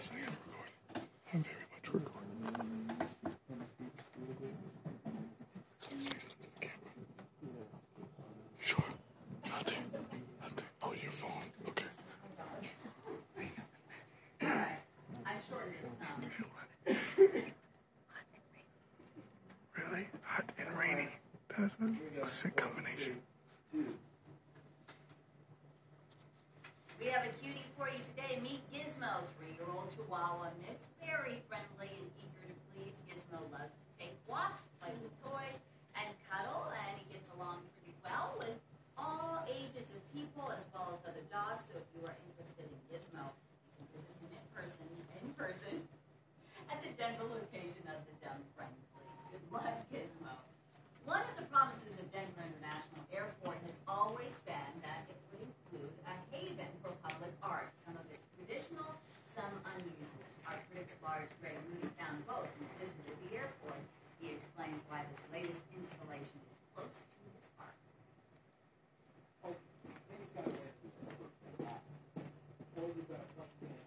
Yes, I am recording. I'm very much recording. Sure. Nothing. Nothing. Oh, your phone. Okay. I shortened it. Really? Hot and rainy. That is a sick combination. We have a cutie for you today. Meet Gizmo, three-year-old Chihuahua mix, very friendly and eager to please. Gizmo loves to take walks, play with toys, and cuddle, and he gets along pretty well with all ages of people as well as other dogs. So if you are interested in Gizmo, you can visit him in person, in person, at the Denver location large, Ray Moody, found both and visited the airport. He explains why this latest installation is close to his heart. Thank